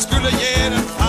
skulle ge den